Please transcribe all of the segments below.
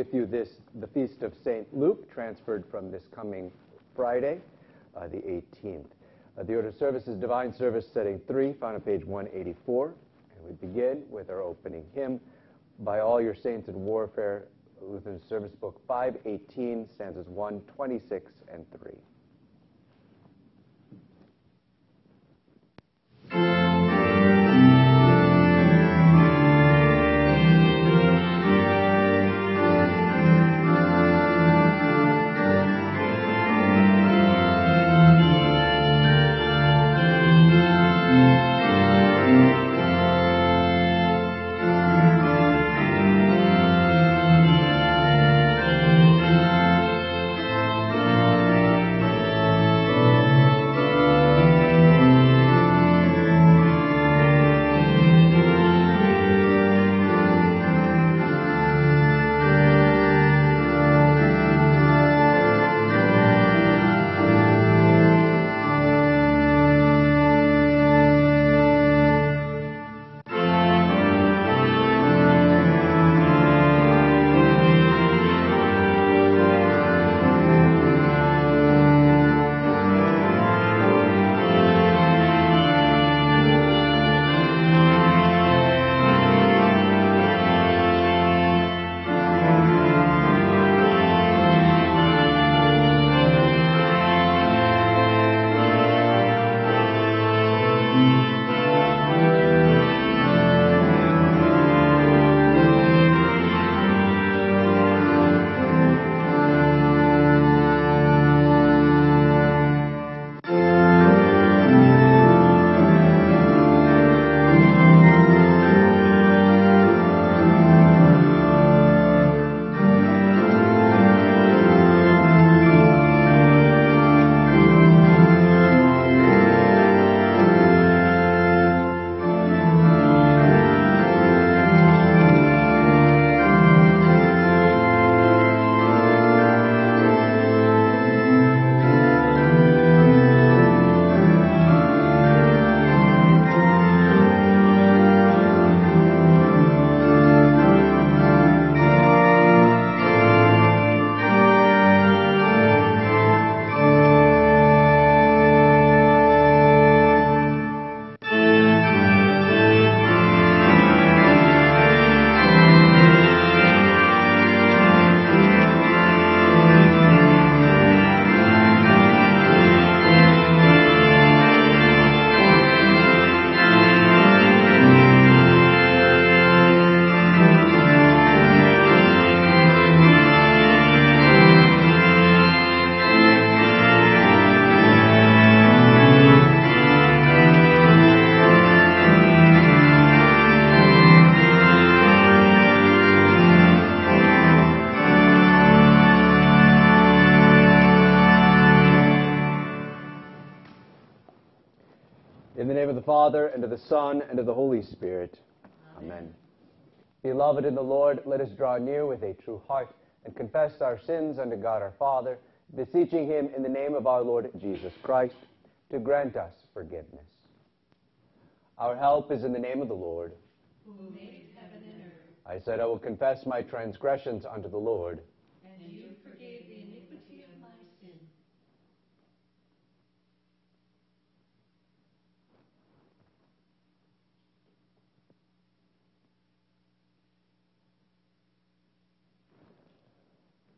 with you. This the feast of Saint Luke, transferred from this coming Friday, uh, the 18th. Uh, the order of service is Divine Service Setting 3, found on page 184. And we begin with our opening hymn, By All Your Saints in Warfare, Lutheran Service Book 518, stanzas 1, 26, and 3. And of the Holy Spirit. Amen. Amen. Beloved in the Lord, let us draw near with a true heart and confess our sins unto God our Father, beseeching him in the name of our Lord Jesus Christ to grant us forgiveness. Our help is in the name of the Lord. Who made heaven and earth. I said, I will confess my transgressions unto the Lord.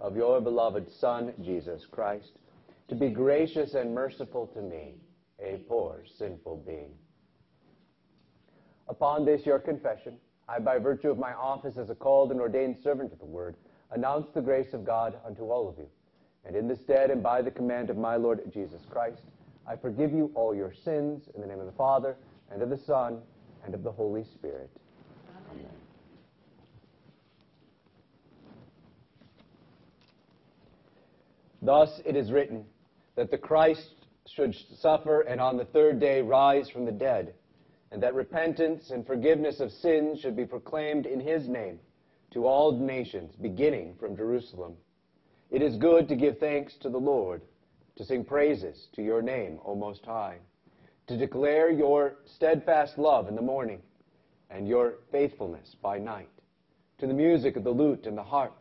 of your beloved Son, Jesus Christ, to be gracious and merciful to me, a poor, sinful being. Upon this, your confession, I, by virtue of my office as a called and ordained servant of the word, announce the grace of God unto all of you. And in this stead, and by the command of my Lord Jesus Christ, I forgive you all your sins in the name of the Father, and of the Son, and of the Holy Spirit. Thus it is written that the Christ should suffer and on the third day rise from the dead, and that repentance and forgiveness of sins should be proclaimed in his name to all nations, beginning from Jerusalem. It is good to give thanks to the Lord, to sing praises to your name, O Most High, to declare your steadfast love in the morning and your faithfulness by night, to the music of the lute and the harp,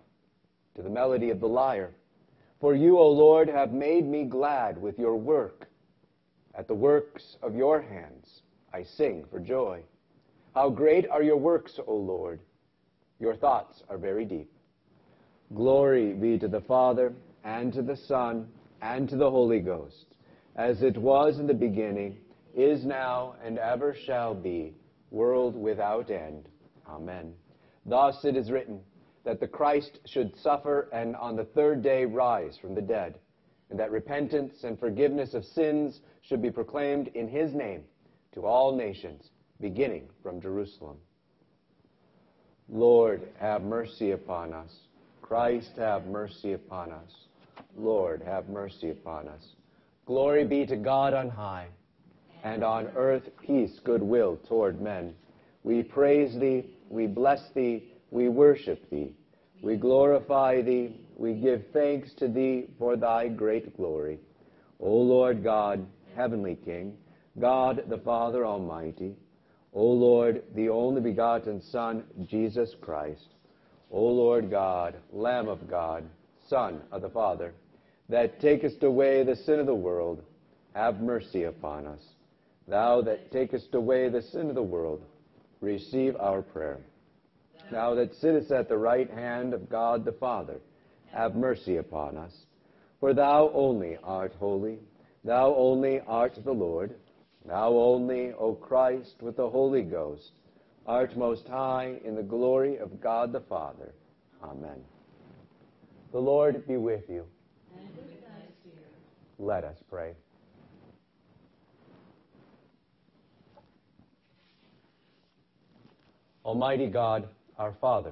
to the melody of the lyre. For you, O Lord, have made me glad with your work. At the works of your hands I sing for joy. How great are your works, O Lord! Your thoughts are very deep. Glory be to the Father, and to the Son, and to the Holy Ghost, as it was in the beginning, is now, and ever shall be, world without end. Amen. Thus it is written that the Christ should suffer and on the third day rise from the dead, and that repentance and forgiveness of sins should be proclaimed in his name to all nations, beginning from Jerusalem. Lord, have mercy upon us. Christ, have mercy upon us. Lord, have mercy upon us. Glory be to God on high, and on earth peace, goodwill toward men. We praise thee, we bless thee, we worship thee, we glorify thee, we give thanks to thee for thy great glory. O Lord God, heavenly King, God the Father Almighty, O Lord, the only begotten Son, Jesus Christ, O Lord God, Lamb of God, Son of the Father, that takest away the sin of the world, have mercy upon us. Thou that takest away the sin of the world, receive our prayer. Thou that sittest at the right hand of God the Father, have mercy upon us. For thou only art holy, thou only art the Lord, thou only, O Christ, with the Holy Ghost, art most high in the glory of God the Father. Amen. The Lord be with you. With. Let us pray. Almighty God, our Father,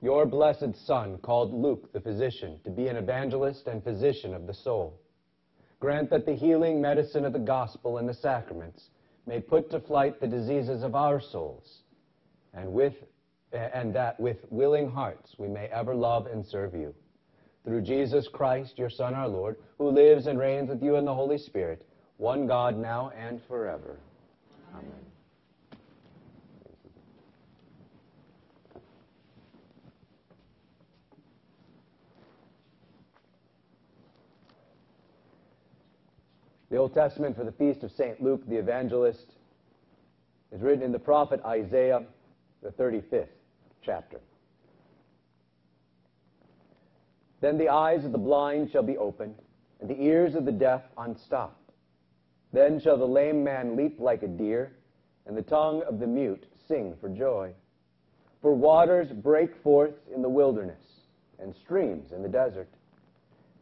your blessed Son called Luke the physician to be an evangelist and physician of the soul. Grant that the healing medicine of the gospel and the sacraments may put to flight the diseases of our souls, and, with, and that with willing hearts we may ever love and serve you. Through Jesus Christ, your Son, our Lord, who lives and reigns with you in the Holy Spirit, one God now and forever. Amen. The Old Testament for the feast of St. Luke the Evangelist is written in the prophet Isaiah, the 35th chapter. Then the eyes of the blind shall be opened, and the ears of the deaf unstopped. Then shall the lame man leap like a deer, and the tongue of the mute sing for joy. For waters break forth in the wilderness, and streams in the desert.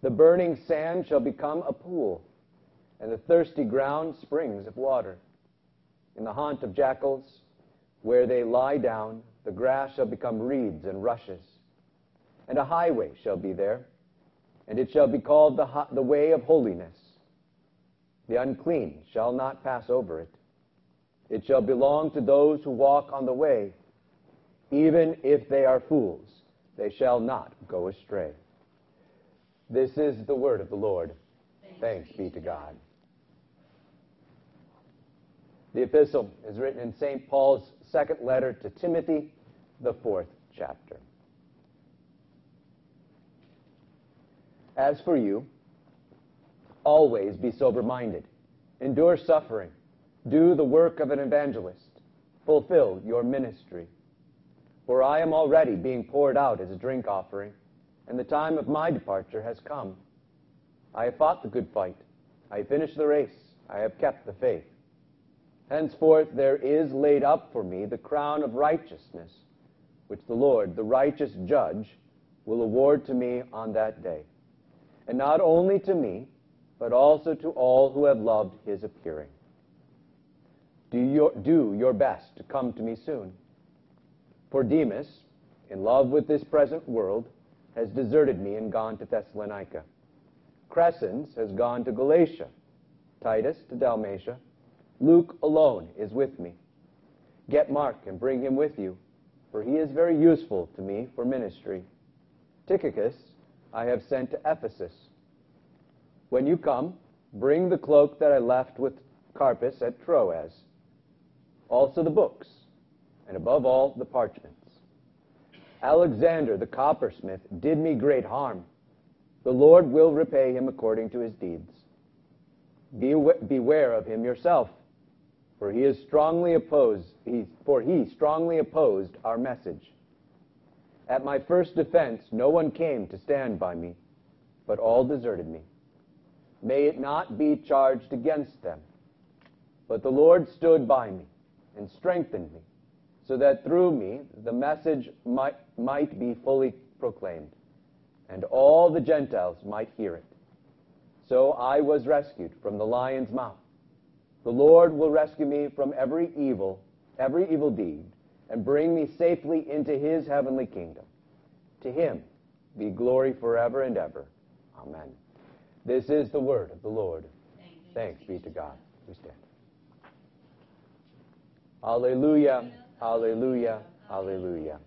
The burning sand shall become a pool, and the thirsty ground springs of water. In the haunt of jackals, where they lie down, the grass shall become reeds and rushes. And a highway shall be there, and it shall be called the, the way of holiness. The unclean shall not pass over it. It shall belong to those who walk on the way. Even if they are fools, they shall not go astray. This is the word of the Lord. Thanks be to God. The epistle is written in St. Paul's second letter to Timothy, the fourth chapter. As for you, always be sober minded, endure suffering, do the work of an evangelist, fulfill your ministry. For I am already being poured out as a drink offering, and the time of my departure has come. I have fought the good fight, I have finished the race, I have kept the faith. Henceforth there is laid up for me the crown of righteousness, which the Lord, the righteous judge, will award to me on that day. And not only to me, but also to all who have loved his appearing. Do your, do your best to come to me soon. For Demas, in love with this present world, has deserted me and gone to Thessalonica. Crescens has gone to Galatia, Titus to Dalmatia. Luke alone is with me. Get Mark and bring him with you, for he is very useful to me for ministry. Tychicus I have sent to Ephesus. When you come, bring the cloak that I left with Carpus at Troas, also the books, and above all the parchments. Alexander the coppersmith did me great harm. The Lord will repay him according to his deeds. Beware of him yourself, for he is strongly opposed, he, for he strongly opposed our message. At my first defense, no one came to stand by me, but all deserted me. May it not be charged against them. But the Lord stood by me and strengthened me, so that through me the message might, might be fully proclaimed, and all the Gentiles might hear it. So I was rescued from the lion's mouth. The Lord will rescue me from every evil, every evil deed, and bring me safely into his heavenly kingdom. To him be glory forever and ever. Amen. This is the word of the Lord. Thanks be to God. We stand. Alleluia, alleluia, alleluia.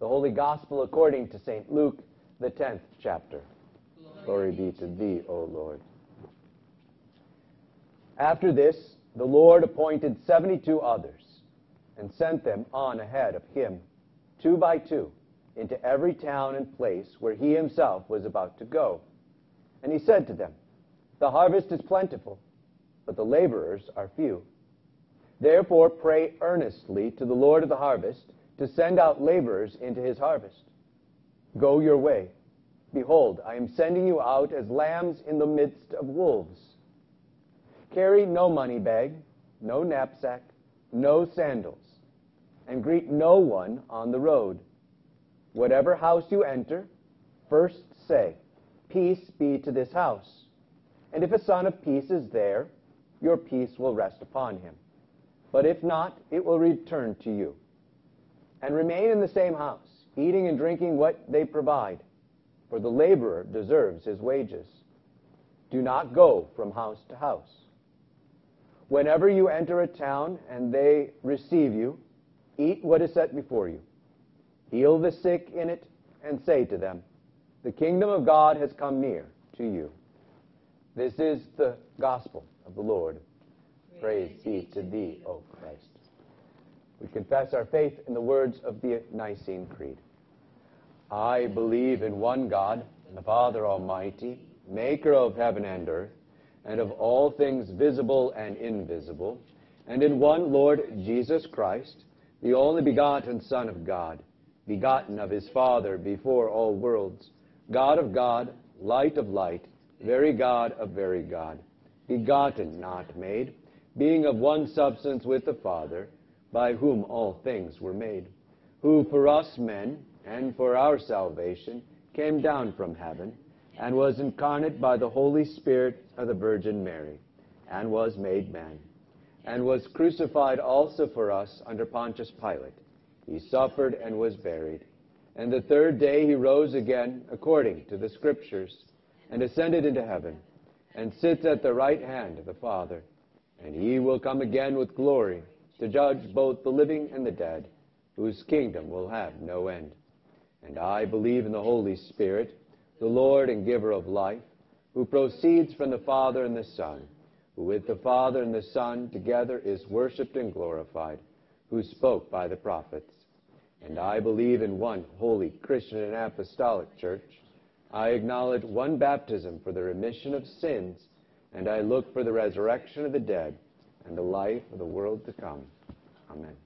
The Holy Gospel according to St. Luke, the 10th chapter. Glory be to thee, O Lord. After this, the Lord appointed 72 others and sent them on ahead of him, two by two, into every town and place where he himself was about to go. And he said to them, The harvest is plentiful, but the laborers are few. Therefore, pray earnestly to the Lord of the harvest to send out laborers into his harvest. Go your way. Behold, I am sending you out as lambs in the midst of wolves. Carry no money bag, no knapsack, no sandals, and greet no one on the road. Whatever house you enter, first say, Peace be to this house. And if a son of peace is there, your peace will rest upon him. But if not, it will return to you. And remain in the same house, eating and drinking what they provide, for the laborer deserves his wages. Do not go from house to house. Whenever you enter a town and they receive you, eat what is set before you. Heal the sick in it, and say to them, The kingdom of God has come near to you. This is the gospel of the Lord. Praise be to thee, O Christ. We confess our faith in the words of the Nicene Creed. I believe in one God, the Father Almighty, maker of heaven and earth, and of all things visible and invisible, and in one Lord Jesus Christ, the only begotten Son of God, begotten of his Father before all worlds, God of God, light of light, very God of very God, begotten, not made, being of one substance with the Father, by whom all things were made, who for us men and for our salvation came down from heaven, and was incarnate by the Holy Spirit of the Virgin Mary, and was made man, and was crucified also for us under Pontius Pilate. He suffered and was buried. And the third day he rose again, according to the Scriptures, and ascended into heaven, and sits at the right hand of the Father and he will come again with glory to judge both the living and the dead, whose kingdom will have no end. And I believe in the Holy Spirit, the Lord and giver of life, who proceeds from the Father and the Son, who with the Father and the Son together is worshipped and glorified, who spoke by the prophets. And I believe in one holy Christian and apostolic church. I acknowledge one baptism for the remission of sins and I look for the resurrection of the dead and the life of the world to come. Amen.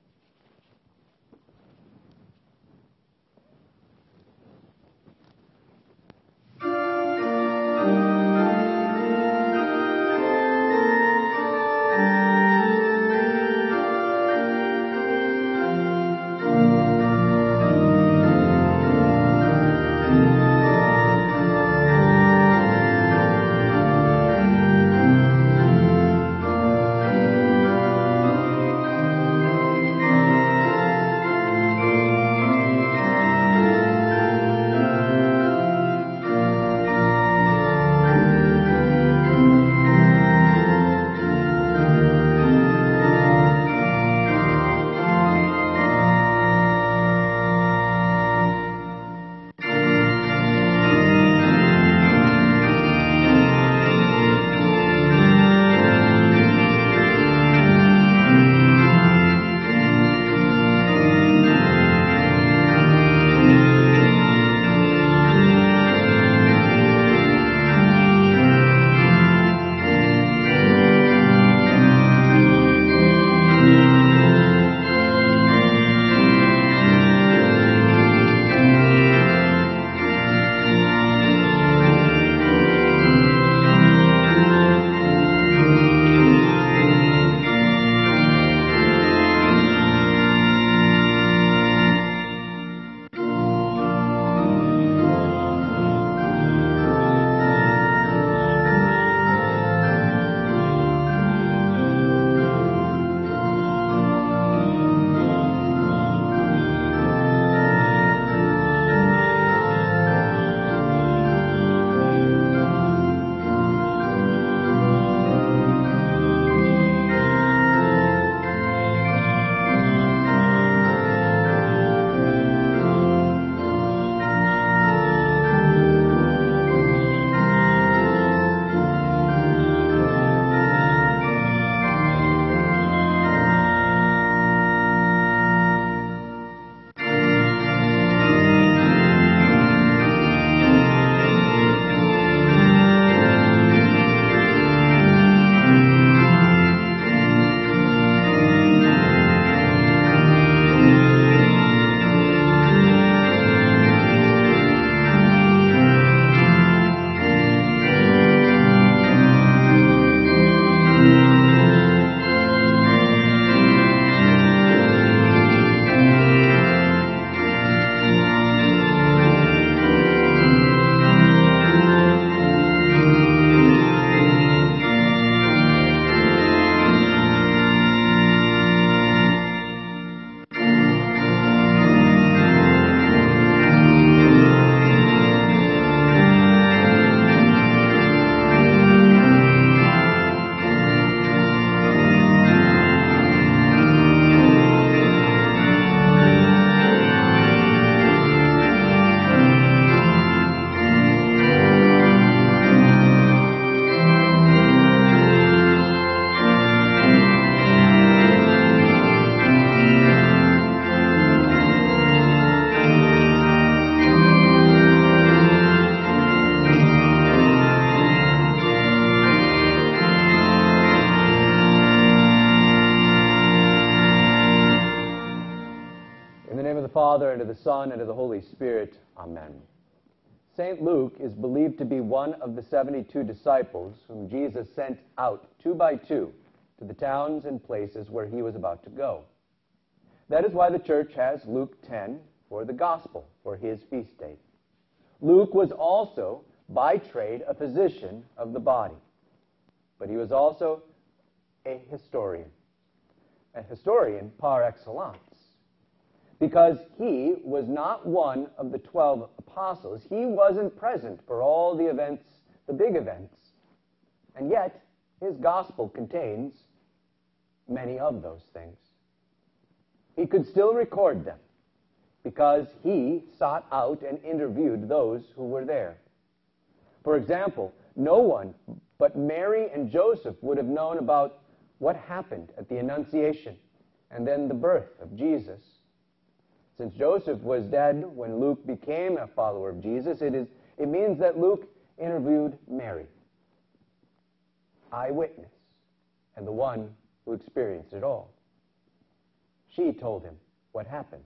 Son, and of the Holy Spirit. Amen. St. Luke is believed to be one of the 72 disciples whom Jesus sent out two by two to the towns and places where he was about to go. That is why the church has Luke 10 for the gospel for his feast day. Luke was also, by trade, a physician of the body, but he was also a historian, a historian par excellence, because he was not one of the 12 apostles. He wasn't present for all the events, the big events, and yet his gospel contains many of those things. He could still record them because he sought out and interviewed those who were there. For example, no one but Mary and Joseph would have known about what happened at the Annunciation and then the birth of Jesus. Since Joseph was dead when Luke became a follower of Jesus, it, is, it means that Luke interviewed Mary, eyewitness, and the one who experienced it all. She told him what happened.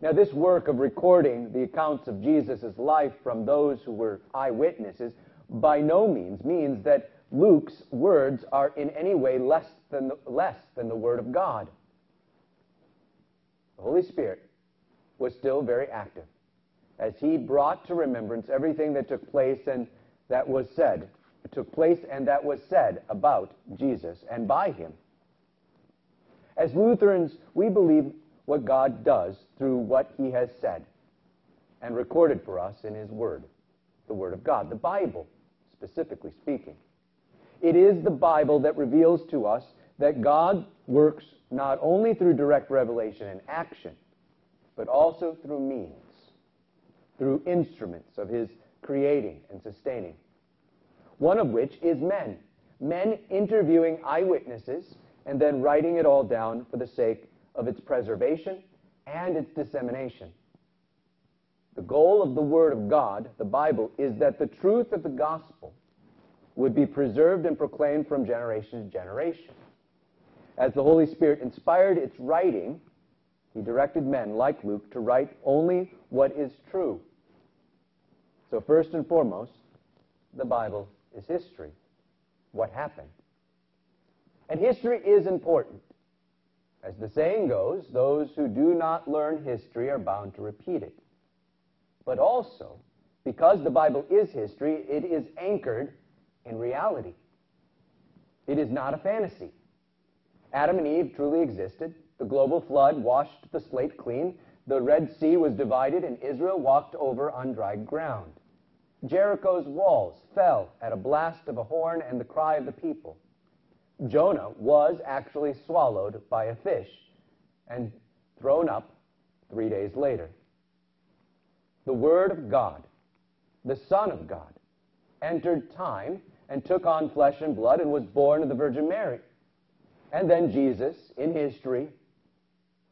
Now, this work of recording the accounts of Jesus' life from those who were eyewitnesses by no means means that Luke's words are in any way less than the, less than the Word of God. The Holy Spirit was still very active as he brought to remembrance everything that took place and that was said, took place and that was said about Jesus and by him. As Lutherans, we believe what God does through what he has said and recorded for us in his word, the word of God, the Bible, specifically speaking. It is the Bible that reveals to us that God works not only through direct revelation and action, but also through means, through instruments of his creating and sustaining. One of which is men, men interviewing eyewitnesses and then writing it all down for the sake of its preservation and its dissemination. The goal of the Word of God, the Bible, is that the truth of the gospel would be preserved and proclaimed from generation to generation. As the Holy Spirit inspired its writing, he directed men like Luke to write only what is true. So, first and foremost, the Bible is history. What happened? And history is important. As the saying goes, those who do not learn history are bound to repeat it. But also, because the Bible is history, it is anchored in reality. It is not a fantasy. Adam and Eve truly existed. The global flood washed the slate clean. The Red Sea was divided, and Israel walked over on dry ground. Jericho's walls fell at a blast of a horn and the cry of the people. Jonah was actually swallowed by a fish and thrown up three days later. The Word of God, the Son of God, entered time and took on flesh and blood and was born of the Virgin Mary. And then Jesus, in history,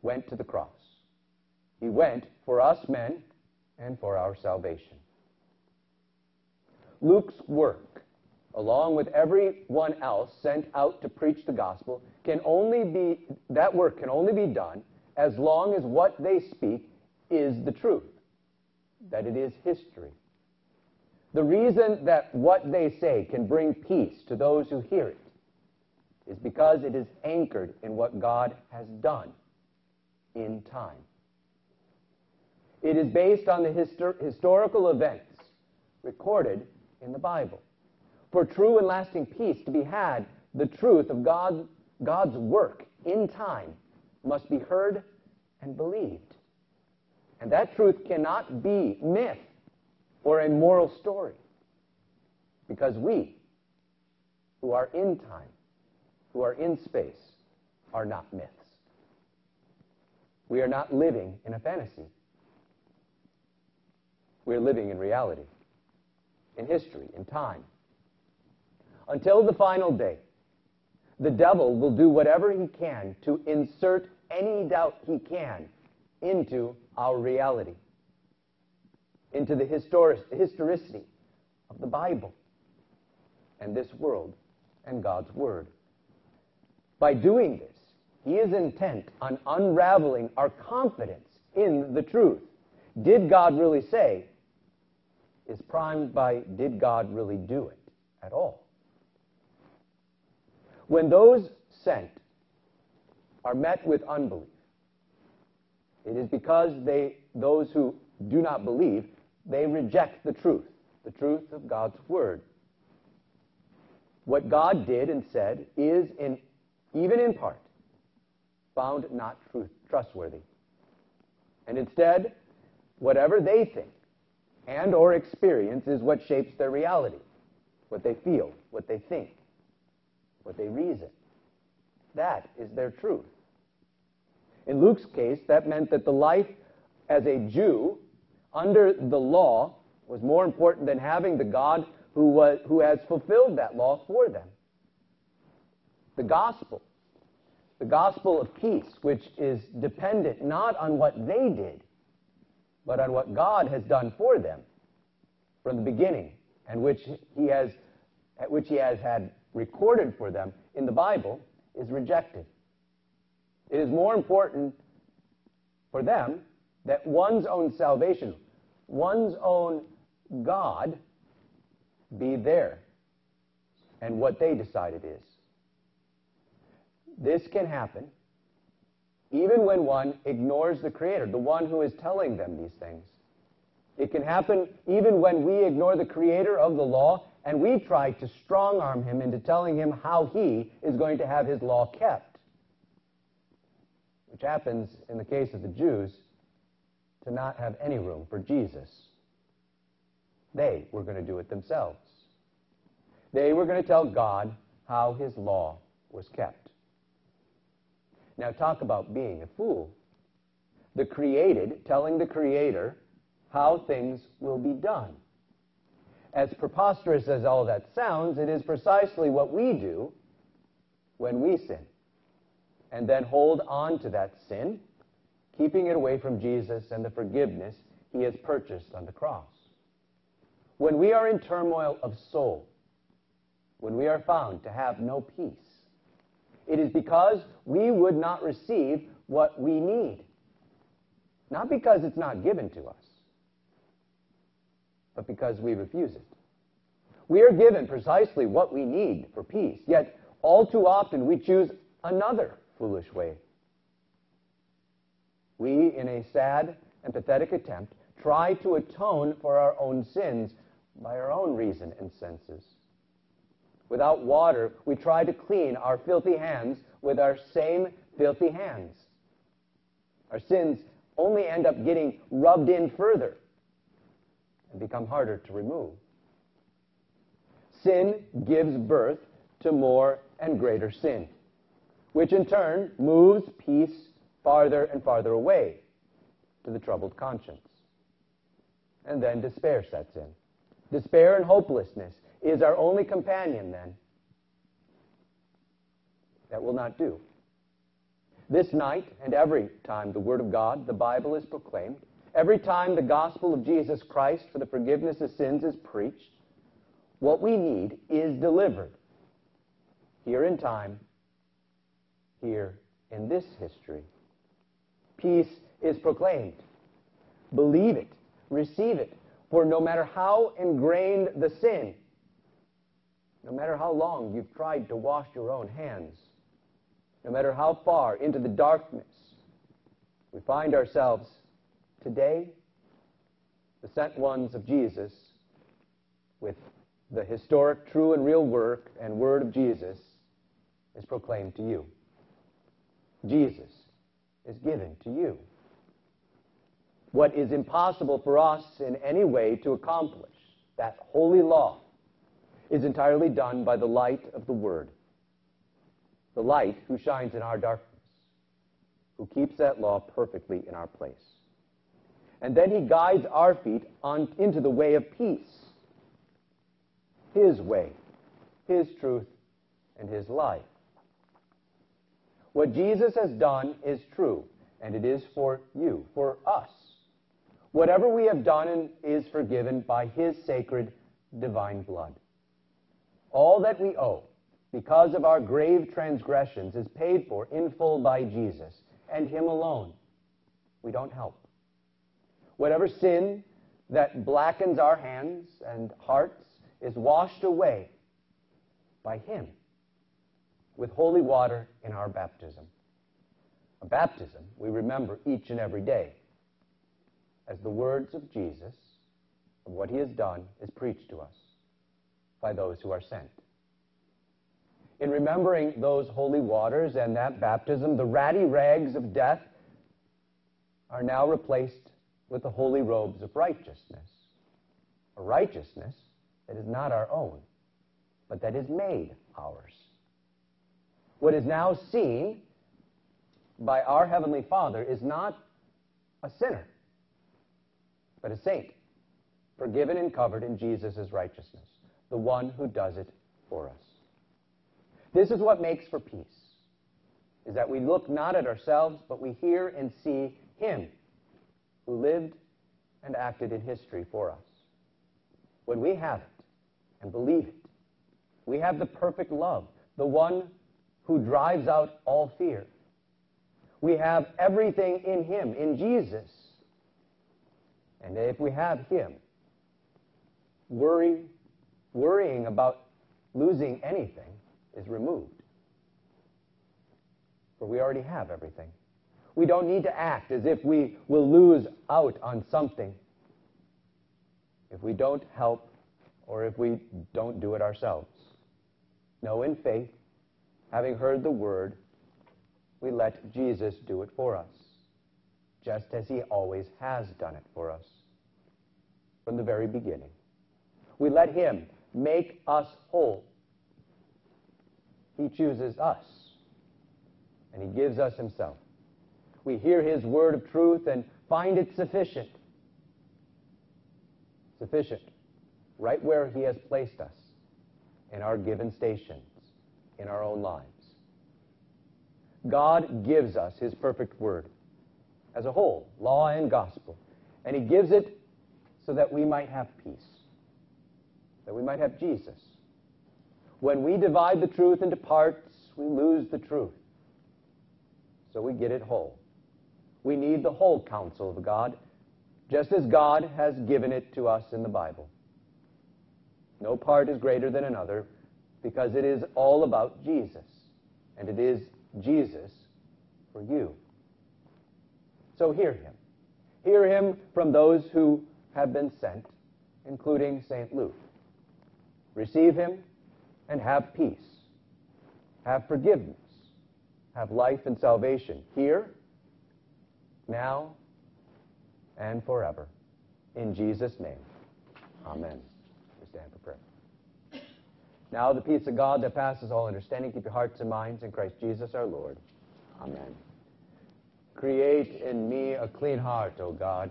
went to the cross. He went for us men and for our salvation. Luke's work, along with everyone else sent out to preach the gospel, can only be, that work can only be done as long as what they speak is the truth, that it is history. The reason that what they say can bring peace to those who hear it is because it is anchored in what God has done in time. It is based on the histor- historical events recorded in the Bible. For true and lasting peace to be had, the truth of God, God's work in time must be heard and believed. And that truth cannot be myth or a moral story. Because we, who are in time, who are in space, are not myths. We are not living in a fantasy. We are living in reality in history, in time. Until the final day, the devil will do whatever he can to insert any doubt he can into our reality, into the historic, historicity of the Bible and this world and God's Word. By doing this, he is intent on unraveling our confidence in the truth. Did God really say? Is primed by did God really do it at all? When those sent are met with unbelief, it is because they, those who do not believe, they reject the truth, the truth of God's word. What God did and said is, in, even in part, found not truth, trustworthy. And instead, whatever they think and or experience is what shapes their reality, what they feel, what they think, what they reason. That is their truth. In Luke's case, that meant that the life as a Jew under the law was more important than having the God who, was, who has fulfilled that law for them. The gospel, the gospel of peace, which is dependent not on what they did, but on what God has done for them from the beginning, and which he has, which he has had recorded for them in the Bible, is rejected. It is more important for them that one's own salvation, one's own God, be there and what they decide it is. This can happen even when one ignores the Creator, the one who is telling them these things. It can happen even when we ignore the Creator of the law and we try to strong arm him into telling him how he is going to have his law kept which happens in the case of the Jews to not have any room for Jesus. They were going to do it themselves. They were going to tell God how his law was kept. Now, talk about being a fool. The created telling the Creator how things will be done. As preposterous as all that sounds, it is precisely what we do when we sin and then hold on to that sin, keeping it away from Jesus and the forgiveness he has purchased on the cross. When we are in turmoil of soul, when we are found to have no peace, it is because we would not receive what we need. Not because it's not given to us, but because we refuse it. We are given precisely what we need for peace, yet all too often we choose another foolish way. We, in a sad and pathetic attempt, try to atone for our own sins by our own reason and senses. Without water, we try to clean our filthy hands with our same filthy hands. Our sins only end up getting rubbed in further and become harder to remove. Sin gives birth to more and greater sin which in turn moves peace farther and farther away to the troubled conscience. And then despair sets in. Despair and hopelessness is our only companion then. That will not do. This night and every time the Word of God, the Bible, is proclaimed, every time the gospel of Jesus Christ for the forgiveness of sins is preached, what we need is delivered here in time here in this history. Peace is proclaimed. Believe it, receive it, for no matter how ingrained the sin, no matter how long you've tried to wash your own hands, no matter how far into the darkness we find ourselves today, the sent ones of Jesus, with the historic, true, and real work and word of Jesus, is proclaimed to you. Jesus is given to you. What is impossible for us in any way to accomplish, that holy law, is entirely done by the light of the Word. The light who shines in our darkness, who keeps that law perfectly in our place. And then he guides our feet on, into the way of peace. His way, His truth, and His life. What Jesus has done is true, and it is for you, for us. Whatever we have done is forgiven by His sacred divine blood. All that we owe, because of our grave transgressions, is paid for in full by Jesus and Him alone. We don't help. Whatever sin that blackens our hands and hearts is washed away by Him with holy water in our baptism. A baptism we remember each and every day as the words of Jesus, of what He has done, is preached to us by those who are sent. In remembering those holy waters and that baptism, the ratty rags of death are now replaced with the holy robes of righteousness. A righteousness that is not our own, but that is made ours. What is now seen by our Heavenly Father is not a sinner, but a saint, forgiven and covered in Jesus' righteousness, the one who does it for us. This is what makes for peace, is that we look not at ourselves, but we hear and see Him who lived and acted in history for us. When we have it and believe it, we have the perfect love, the one who drives out all fear. We have everything in Him, in Jesus. And if we have Him, worry, worrying about losing anything is removed. For we already have everything. We don't need to act as if we will lose out on something if we don't help or if we don't do it ourselves. No, in faith, having heard the word, we let Jesus do it for us, just as he always has done it for us from the very beginning. We let him make us whole. He chooses us, and he gives us himself. We hear his word of truth and find it sufficient. Sufficient, right where he has placed us in our given stations, in our own lives. God gives us his perfect word as a whole, law and gospel. And he gives it so that we might have peace, that we might have Jesus. When we divide the truth into parts, we lose the truth. So we get it whole. We need the whole counsel of God, just as God has given it to us in the Bible. No part is greater than another because it is all about Jesus, and it is Jesus for you. So hear him. Hear him from those who have been sent, including St. Luke. Receive him and have peace. Have forgiveness. Have life and salvation here, now, and forever. In Jesus' name. Amen. We stand for prayer. Now the peace of God that passes all understanding, keep your hearts and minds in Christ Jesus our Lord. Amen. Create in me a clean heart, O God,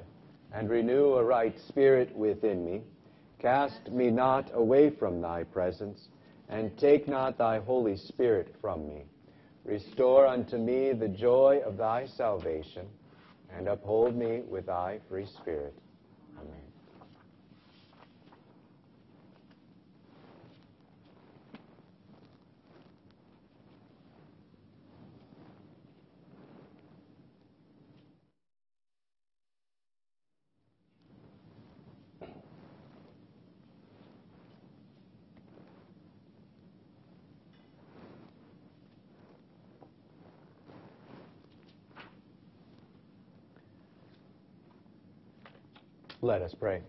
and renew a right spirit within me. Cast me not away from thy presence, and take not thy Holy Spirit from me. Restore unto me the joy of thy salvation, and uphold me with thy free spirit. Amen. Let us pray.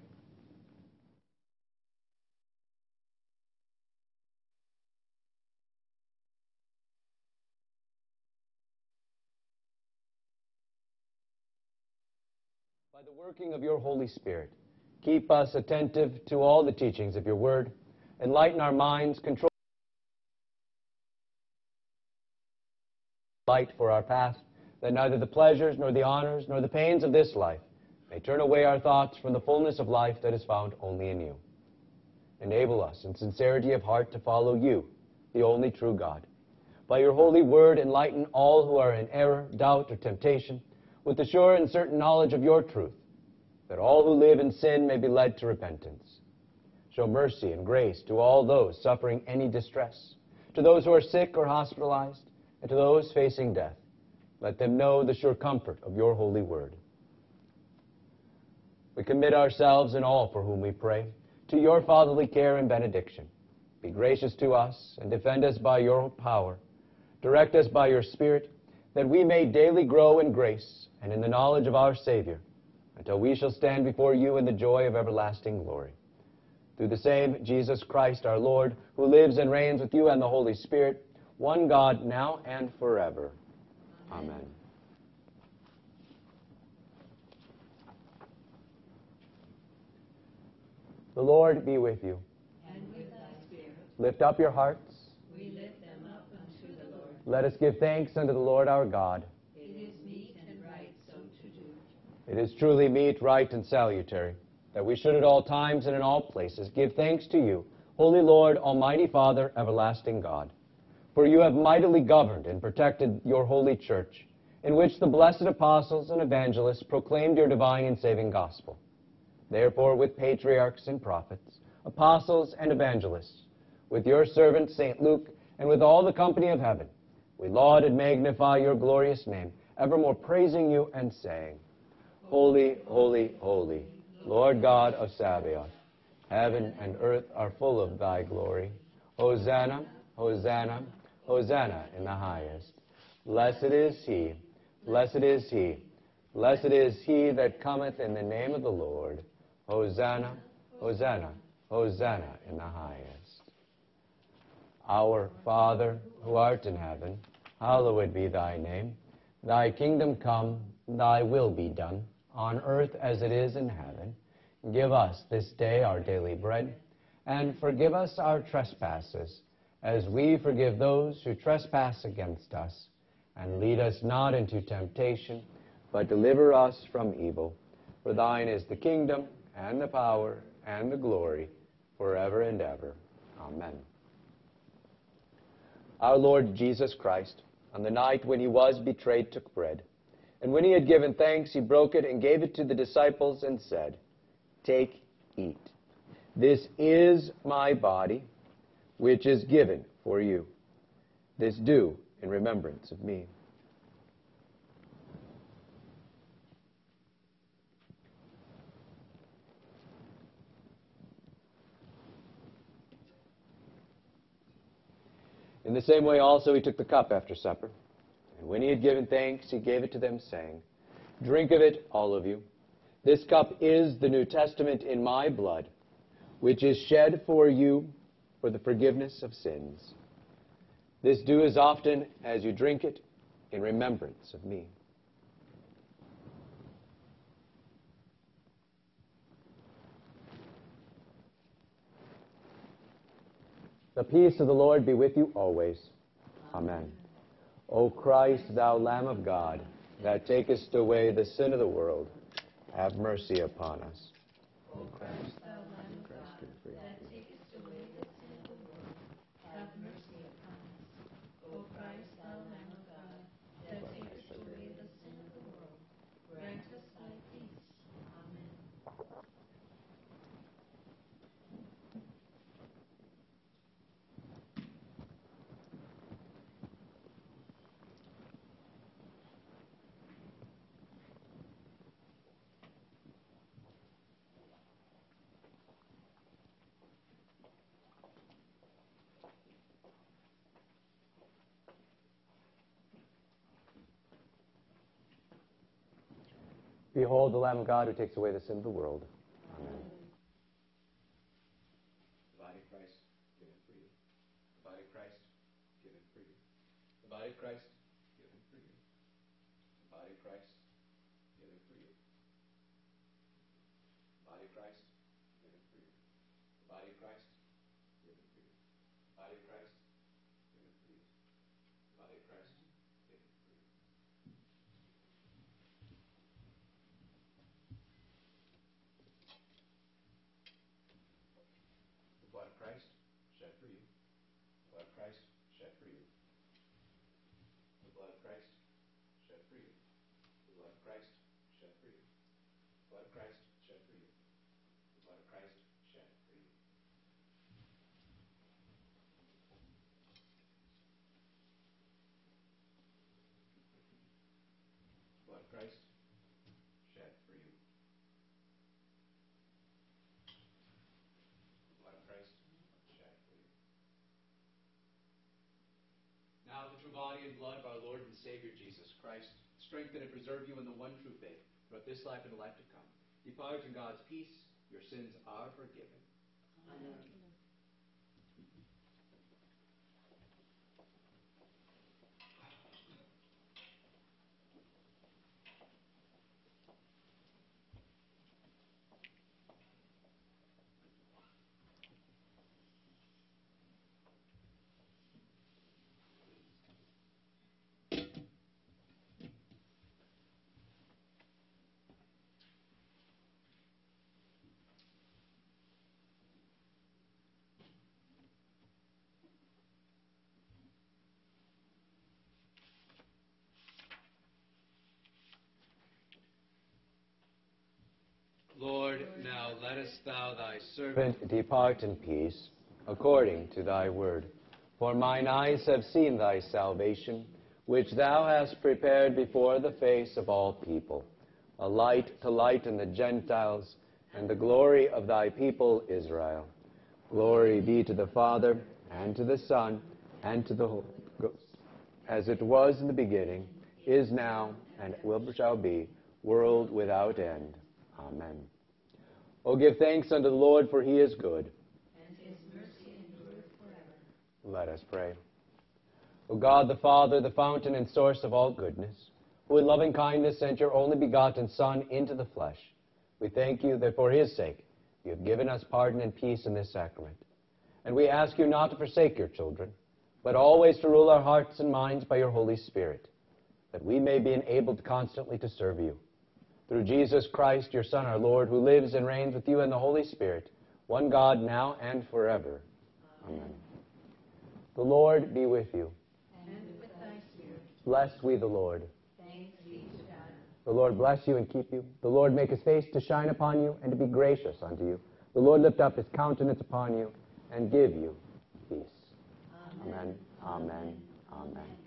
By the working of your Holy Spirit, keep us attentive to all the teachings of your word, enlighten our minds, control light for our path, that neither the pleasures nor the honors nor the pains of this life may turn away our thoughts from the fullness of life that is found only in you. Enable us in sincerity of heart to follow you, the only true God. By your holy word, enlighten all who are in error, doubt, or temptation, with the sure and certain knowledge of your truth, that all who live in sin may be led to repentance. Show mercy and grace to all those suffering any distress, to those who are sick or hospitalized, and to those facing death. Let them know the sure comfort of your holy word. We commit ourselves and all for whom we pray to your fatherly care and benediction. Be gracious to us and defend us by your power. Direct us by your Spirit, that we may daily grow in grace and in the knowledge of our Savior, until we shall stand before you in the joy of everlasting glory. Through the same Jesus Christ our Lord, who lives and reigns with you and the Holy Spirit, one God, now and forever. Amen. The Lord be with you. And with thy spirit, Lift up your hearts. we lift them up unto the Lord. Let us give thanks unto the Lord our God. It is meet and right so to do. It is truly meet, right, and salutary that we should at all times and in all places give thanks to you, Holy Lord, Almighty Father, everlasting God. For you have mightily governed and protected your holy church, in which the blessed apostles and evangelists proclaimed your divine and saving gospel. Therefore, with patriarchs and prophets, apostles and evangelists, with your servant St. Luke, and with all the company of heaven, we laud and magnify your glorious name, evermore praising you and saying, Holy, holy, holy, Lord God of Sabaoth. Heaven and earth are full of thy glory. Hosanna, Hosanna, Hosanna in the highest. Blessed is he, blessed is he, blessed is he that cometh in the name of the Lord. Hosanna, Hosanna, Hosanna in the highest. Our Father, who art in heaven, hallowed be thy name. Thy kingdom come, thy will be done, on earth as it is in heaven. Give us this day our daily bread, and forgive us our trespasses, as we forgive those who trespass against us. And lead us not into temptation, but deliver us from evil. For thine is the kingdom, and the power, and the glory, forever and ever. Amen. Our Lord Jesus Christ, on the night when he was betrayed, took bread. And when he had given thanks, he broke it and gave it to the disciples and said, Take, eat. This is my body, which is given for you. This do in remembrance of me. In the same way also he took the cup after supper. And when he had given thanks, he gave it to them, saying, Drink of it, all of you. This cup is the New Testament in my blood, which is shed for you for the forgiveness of sins. This do as often as you drink it in remembrance of me. The peace of the Lord be with you always. Amen. O Christ, thou Lamb of God, that takest away the sin of the world, have mercy upon us. O Christ, thou Lamb of God, that takest away the sin of the world, have mercy upon us. O Christ, thou Lamb of God, that takest away the sin of the world, grant us thy peace. Amen. Behold the Lamb of God who takes away the sin of the world. Amen. The body of Christ given for you. The body of Christ given for you. The body of Christ Christ shed for you. The blood of Christ shed for you. Now the true body and blood of our Lord and Savior Jesus Christ strengthen and preserve you in the one true faith throughout this life and the life to come. Depart in God's peace. Your sins are forgiven. Amen. Lord, now lettest thou thy servant depart in peace, according to thy word. For mine eyes have seen thy salvation, which thou hast prepared before the face of all people, a light to lighten the Gentiles, and the glory of thy people Israel. Glory be to the Father, and to the Son, and to the Holy Ghost, as it was in the beginning, is now, and will shall be, world without end. Amen. Oh, give thanks unto the Lord, for he is good. and his mercy endureth forever. Let us pray. O God, the Father, the fountain and source of all goodness, who in loving kindness sent your only begotten Son into the flesh, we thank you that for his sake you have given us pardon and peace in this sacrament. And we ask you not to forsake your children, but always to rule our hearts and minds by your Holy Spirit, that we may be enabled constantly to serve you. Through Jesus Christ, your Son, our Lord, who lives and reigns with you in the Holy Spirit, one God, now and forever. Amen. The Lord be with you. And with thy spirit, Bless we the Lord. thanks be to God. The Lord bless you and keep you. The Lord make his face to shine upon you and to be gracious unto you. The Lord lift up his countenance upon you and give you peace. Amen. Amen. Amen. Amen.